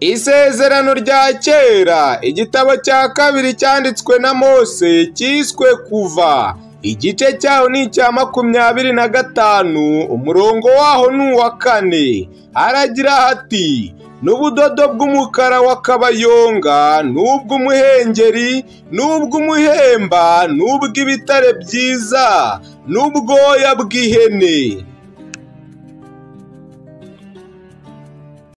Isezerano rya kera igitabo cya kabiri cyanditswe na Mose cyiswe kuva. Igice cyaho ni icya makumyabiri na gatanu umurongo waho ni uwa kane. Haragira hati n'ubudodo bw'umukara wa kabayonga n'ubw'umuhengeri n'ubw'umuhemba n'ubw'ibitare byiza n'ubwoya bw'ihene.